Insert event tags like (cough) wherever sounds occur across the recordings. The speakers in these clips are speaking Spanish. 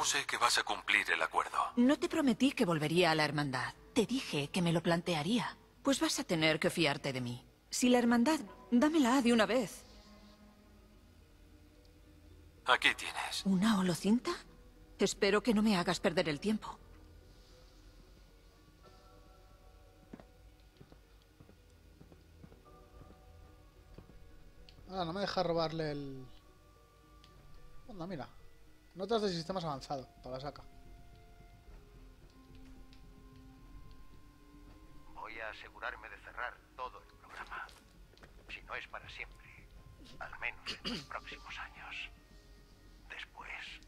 ¿Cómo sé que vas a cumplir el acuerdo? No te prometí que volvería a la hermandad. Te dije que me lo plantearía. Pues vas a tener que fiarte de mí. Si la hermandad, dámela de una vez. Aquí tienes. ¿Una holocinta? Espero que no me hagas perder el tiempo. Ah, no me deja robarle el... Anda, mira. Notas de sistemas avanzados. Para la saca. Voy a asegurarme de cerrar todo el programa. Si no es para siempre, al menos en los próximos años. Después,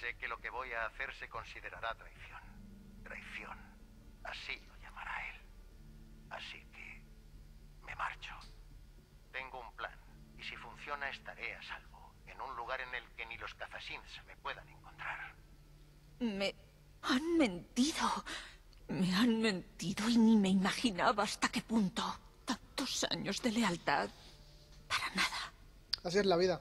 sé que lo que voy a hacer se considerará traición. Traición. Así lo llamará él. Así que me marcho. Tengo un plan y si funciona estaré a salvo, en un lugar en el que ni los cazasins me puedan encontrar. Me han mentido. Me han mentido y ni me imaginaba hasta qué punto. Tantos años de lealtad. Para nada. Así es la vida.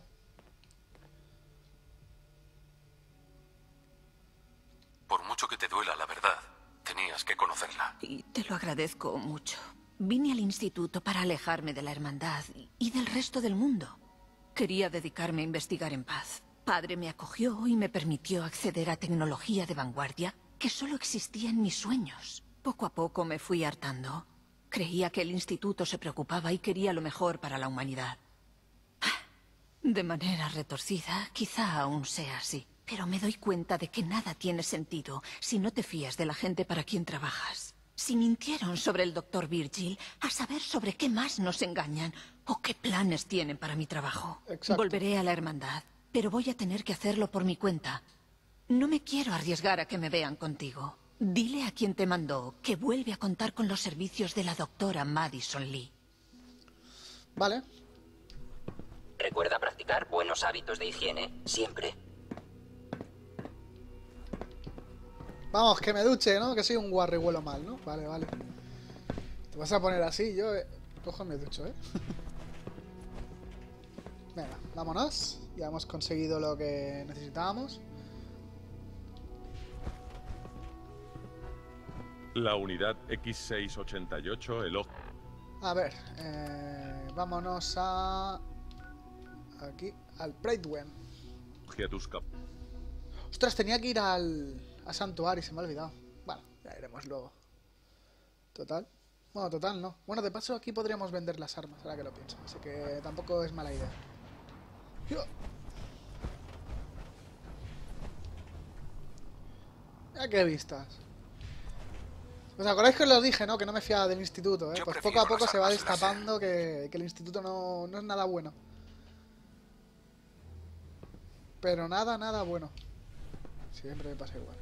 Por mucho que te duela la verdad, tenías que conocerla. Y te lo agradezco mucho. Vine al instituto para alejarme de la hermandad y del resto del mundo. Quería dedicarme a investigar en paz. Padre me acogió y me permitió acceder a tecnología de vanguardia que solo existía en mis sueños. Poco a poco me fui hartando. Creía que el instituto se preocupaba y quería lo mejor para la humanidad. De manera retorcida, quizá aún sea así. Pero me doy cuenta de que nada tiene sentido si no te fías de la gente para quien trabajas. Si mintieron sobre el doctor Virgil, a saber sobre qué más nos engañan o qué planes tienen para mi trabajo. Exacto. Volveré a la hermandad, pero voy a tener que hacerlo por mi cuenta. No me quiero arriesgar a que me vean contigo. Dile a quien te mandó que vuelve a contar con los servicios de la doctora Madison Lee. Vale. Recuerda practicar buenos hábitos de higiene, siempre. Vamos, que me duche, ¿no? Que soy un guarrihuelo mal, ¿no? Vale, vale. Te vas a poner así, yo eh, cojo me ducho, ¿eh? (laughs) Venga, vámonos. Ya hemos conseguido lo que necesitábamos. La unidad X688, el ojo. A ver, eh, vámonos a... Aquí, al Braidwen. Ostras, tenía que ir al, a Santuario, se me ha olvidado. Bueno, ya iremos luego. Total. Bueno, total, no. Bueno, de paso aquí podríamos vender las armas, ahora que lo pienso. Así que tampoco es mala idea. Yo. Ya qué vistas. ¿Os acordáis que os lo dije, no? Que no me fiaba del instituto, ¿eh? Yo Pues poco a poco se va destapando que, que el instituto no, no es nada bueno. Pero nada, nada bueno. Siempre me pasa igual.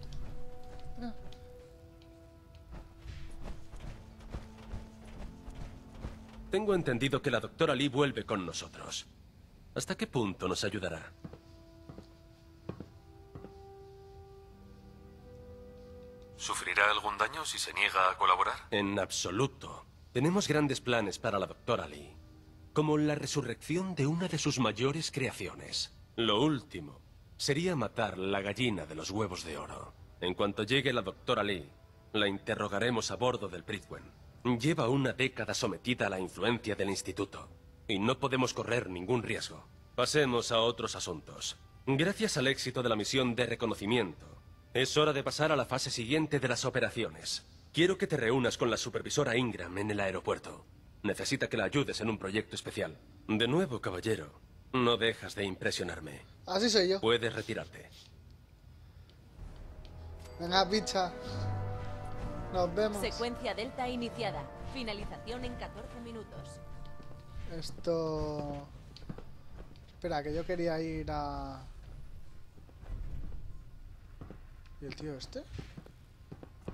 Tengo entendido que la doctora Lee vuelve con nosotros. ¿Hasta qué punto nos ayudará? ¿Sufrirá algún daño si se niega a colaborar? En absoluto. Tenemos grandes planes para la doctora Lee. Como la resurrección de una de sus mayores creaciones. Lo último sería matar la gallina de los huevos de oro. En cuanto llegue la doctora Lee, la interrogaremos a bordo del Bridwen. Lleva una década sometida a la influencia del instituto. Y no podemos correr ningún riesgo. Pasemos a otros asuntos. Gracias al éxito de la misión de reconocimiento, es hora de pasar a la fase siguiente de las operaciones. Quiero que te reúnas con la supervisora Ingram en el aeropuerto. Necesita que la ayudes en un proyecto especial. De nuevo, caballero, no dejas de impresionarme. Así soy yo. Puedes retirarte. Venga, bicha. Nos vemos. Secuencia Delta iniciada. Finalización en 14 minutos. Esto... Espera, que yo quería ir a... ¿Y el tío este?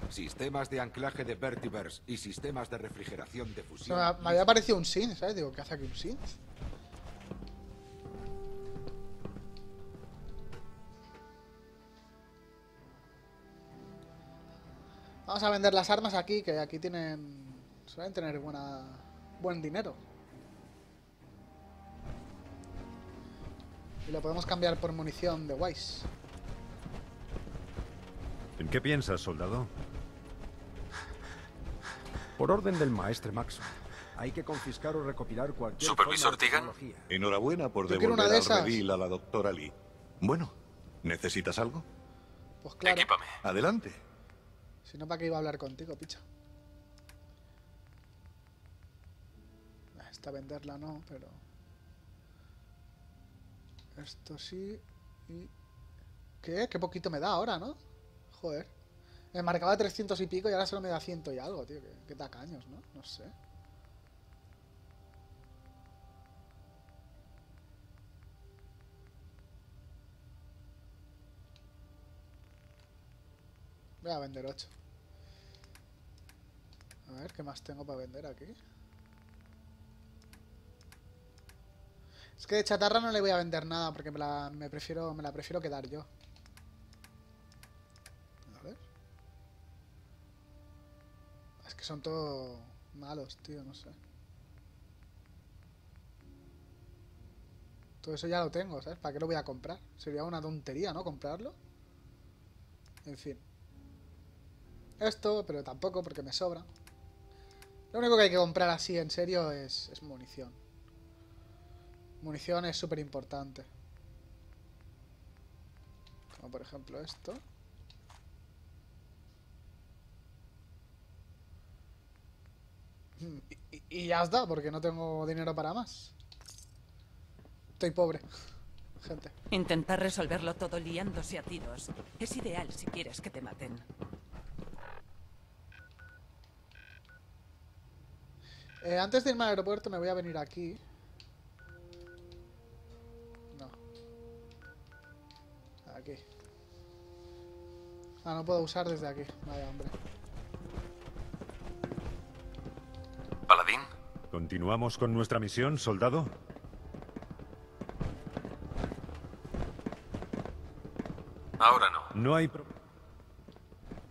Sistemas de anclaje de Vertiverse y sistemas de refrigeración de O fusión. sea, me había parecido un synth, ¿sabes? Digo, ¿qué hace aquí un synth? Vamos a vender las armas aquí, que aquí tienen... Suelen tener buena... buen dinero. Y lo podemos cambiar por munición de Wise. ¿En qué piensas, soldado? Por orden del maestre Maxon, hay que confiscar o recopilar cualquier Supervisor tecnología. Enhorabuena por Yo quiero una devolver de al redil a la doctora Lee. Bueno, ¿necesitas algo? Pues claro. Equípame. Adelante. Si no, ¿para qué iba a hablar contigo, picha? Esta venderla no, pero... Esto sí y... ¿Qué? Qué poquito me da ahora, ¿no? Joder. Me marcaba 300 y pico y ahora solo me da 100 y algo, tío. Qué, qué tacaños, ¿no? No sé. Voy a vender 8. A ver, ¿qué más tengo para vender aquí? Es que de chatarra no le voy a vender nada porque me la, me prefiero, me la prefiero quedar yo. A ver. Es que son todos malos, tío, no sé. Todo eso ya lo tengo, ¿sabes? ¿Para qué lo voy a comprar? Sería una tontería, ¿no? Comprarlo. En fin. Esto, pero tampoco porque me sobra. Lo único que hay que comprar así en serio es, munición. Munición es súper importante. Como por ejemplo esto. Mm, y- y ya está, porque no tengo dinero para más. Estoy pobre. Gente. Intentar resolverlo todo liándose a tiros es ideal si quieres que te maten. Eh, antes de irme al aeropuerto me voy a venir aquí. No. Aquí. Ah, no puedo usar desde aquí. Vaya, hombre. ¿Paladín? ¿Continuamos con nuestra misión, soldado? Ahora no. No hay... pro-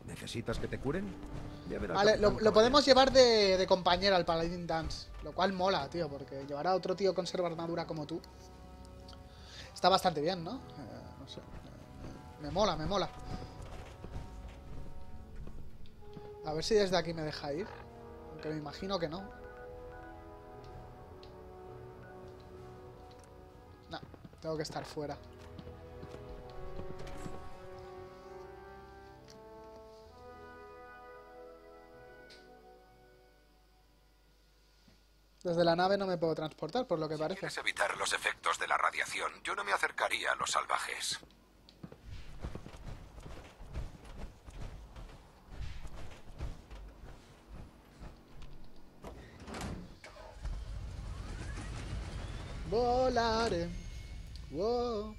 ¿Necesitas que te curen? Vale, lo, podemos llevar de, de compañera al Paladin Dance. Lo cual mola, tío, porque llevar a otro tío con serva armadura como tú. Está bastante bien, ¿no? Eh, no sé. me mola, me mola. A ver si desde aquí me deja ir. Aunque me imagino que no. No, tengo que estar fuera. Desde la nave no me puedo transportar, por lo que parece. ¿Quieres evitar los efectos de la radiación? Yo no me acercaría a los salvajes. Volaré. Wow.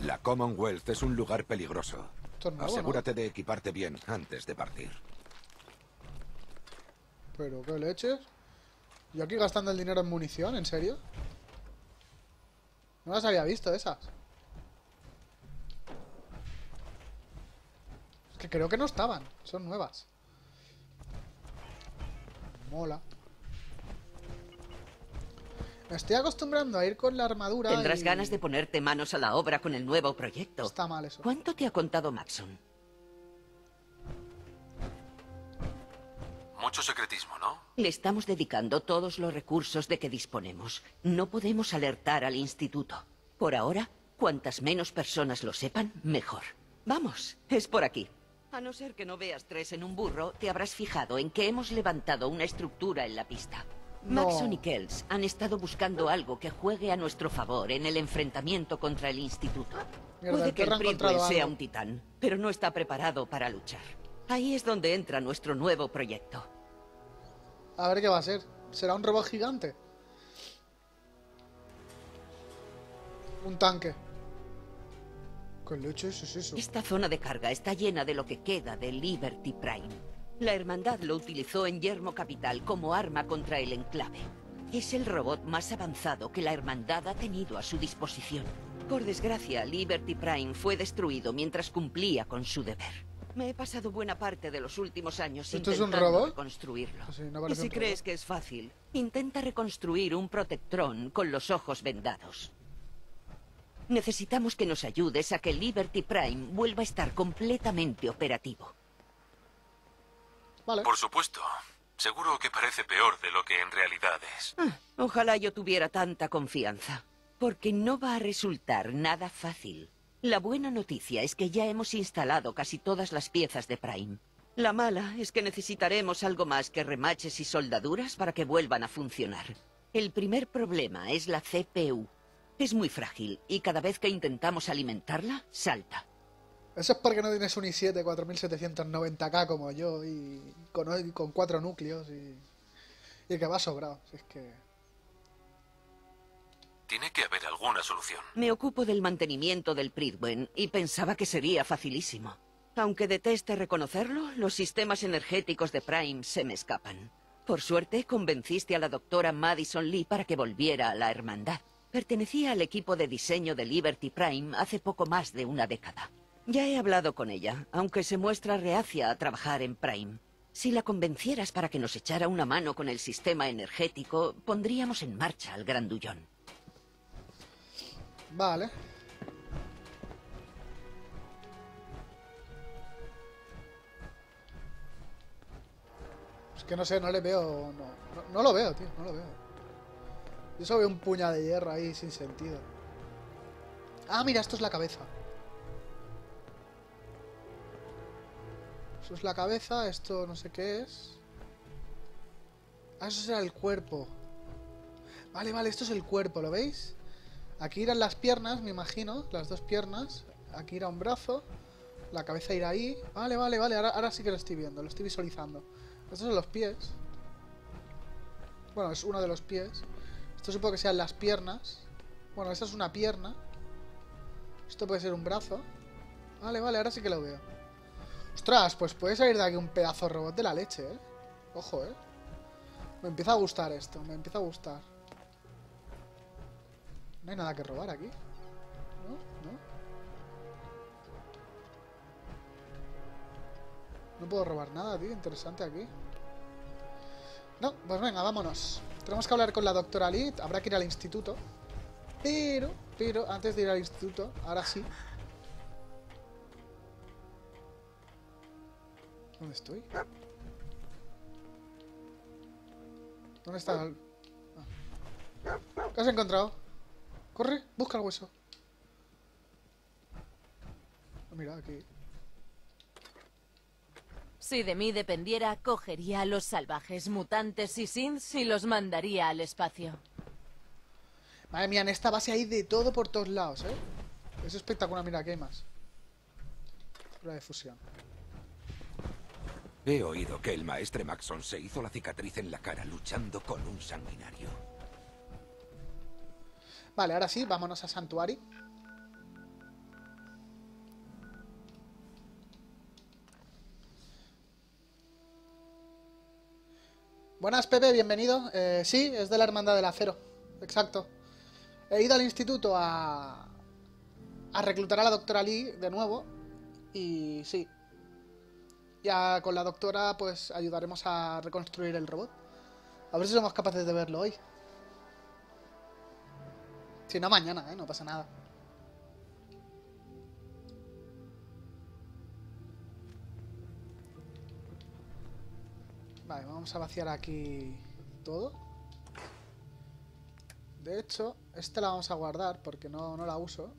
La Commonwealth es un lugar peligroso. Nuevo, ¿no? Asegúrate de equiparte bien antes de partir. Pero qué leches. Yo aquí gastando el dinero en munición, ¿en serio? No las había visto esas. Es que creo que no estaban. Son nuevas. Mola. Me estoy acostumbrando a ir con la armadura Tendrás y- ganas de ponerte manos a la obra con el nuevo proyecto. Está mal eso. ¿Cuánto te ha contado Maxon? Mucho secretismo, ¿no? Le estamos dedicando todos los recursos de que disponemos. No podemos alertar al instituto. Por ahora, cuantas menos personas lo sepan, mejor. Vamos, es por aquí. A no ser que no veas tres en un burro, te habrás fijado en que hemos levantado una estructura en la pista. No. Maxon y Kells han estado buscando algo que juegue a nuestro favor en el enfrentamiento contra el instituto. Mierda, Puede que el encontrado sea un titán, pero no está preparado para luchar. Ahí es donde entra nuestro nuevo proyecto. A ver qué va a ser. ¿Será un robot gigante? Un tanque. ¿Qué leches es eso? Esta zona de carga está llena de lo que queda de Liberty Prime. La Hermandad lo utilizó en Yermo Capital como arma contra el enclave. Es el robot más avanzado que la Hermandad ha tenido a su disposición. Por desgracia, Liberty Prime fue destruido mientras cumplía con su deber. Me he pasado buena parte de los últimos años ¿Esto es un intentando robot? reconstruirlo. Sí, no y parece si crees que es fácil, intenta reconstruir un protectrón con los ojos vendados. Necesitamos que nos ayudes a que Liberty Prime vuelva a estar completamente operativo. Por supuesto. Seguro que parece peor de lo que en realidad es. Ah, ojalá yo tuviera tanta confianza, porque no va a resultar nada fácil. La buena noticia es que ya hemos instalado casi todas las piezas de Prime. La mala es que necesitaremos algo más que remaches y soldaduras para que vuelvan a funcionar. El primer problema es la CPU. Es muy frágil y cada vez que intentamos alimentarla, salta. Eso es porque no tienes un i7 4790K como yo y con, y con cuatro núcleos y, y que va sobrado. Si es que... Tiene que haber alguna solución. Me ocupo del mantenimiento del Pridwen y pensaba que sería facilísimo. Aunque deteste reconocerlo, los sistemas energéticos de Prime se me escapan. Por suerte, convenciste a la doctora Madison Lee para que volviera a la hermandad. Pertenecía al equipo de diseño de Liberty Prime hace poco más de una década. Ya he hablado con ella, aunque se muestra reacia a trabajar en Prime. Si la convencieras para que nos echara una mano con el sistema energético, pondríamos en marcha al grandullón. Vale. Es que no sé, no le veo... No, no, lo veo, tío, no lo veo. Yo solo veo un puñado de hierro ahí sin sentido. Ah, mira, esto es la cabeza. Eso es la cabeza, esto no sé qué es. Ah, eso será el cuerpo. Vale, vale, esto es el cuerpo, ¿lo veis? Aquí irán las piernas, me imagino, las dos piernas. Aquí irá un brazo. La cabeza irá ahí. Vale, vale, vale, ahora, sí que lo estoy viendo, lo estoy visualizando. Estos son los pies. Bueno, es uno de los pies. Esto supongo que sean las piernas. Bueno, esta es una pierna. Esto puede ser un brazo. Vale, vale, ahora sí que lo veo. Ostras, pues puede salir de aquí un pedazo robot de la leche, ¿eh? Ojo, ¿eh? Me empieza a gustar esto, me empieza a gustar. No hay nada que robar aquí. ¿No? ¿No? No puedo robar nada, tío. Interesante aquí. No, pues venga, vámonos. Tenemos que hablar con la doctora Lee. Habrá que ir al instituto. Pero, pero, antes de ir al instituto, ahora sí. ¿Dónde estoy? ¿Dónde está el...? Ah. ¿Qué has encontrado? Corre, busca el hueso. Ah, mira, aquí. Si de mí dependiera, cogería a los salvajes mutantes y sins y los mandaría al espacio. Madre mía, en esta base hay de todo por todos lados, ¿eh? Es espectacular, mira, aquí hay más. Prueba de fusión. He oído que el maestre Maxon se hizo la cicatriz en la cara luchando con un sanguinario. Vale, ahora sí, vámonos a Santuari. Buenas, Pepe, bienvenido. Eh, sí, es de la Hermandad del Acero. Exacto. He ido al instituto a, a reclutar a la doctora Lee de nuevo. Y sí. Ya con la doctora, pues ayudaremos a reconstruir el robot. A ver si somos capaces de verlo hoy. Si no, mañana, ¿eh? No pasa nada. Vale, vamos a vaciar aquí todo. De hecho, esta la vamos a guardar porque no, no la uso.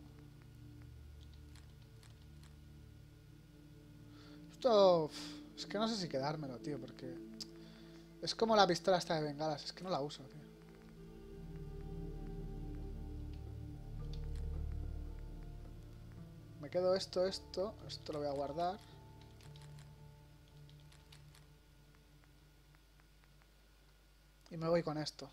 Es que no sé si quedármelo, tío, porque... Es como la pistola esta de bengalas, es que no la uso, tío. Me quedo esto, esto, esto lo voy a guardar. Y me voy con esto.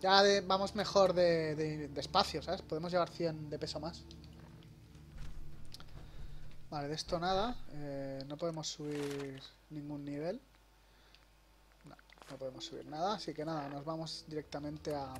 Ya vamos mejor de, de- espacio, ¿sabes? Podemos llevar 100 de peso más. Vale, de esto nada. eh, no podemos subir ningún nivel. no podemos subir nada, así que nada, nos vamos directamente a,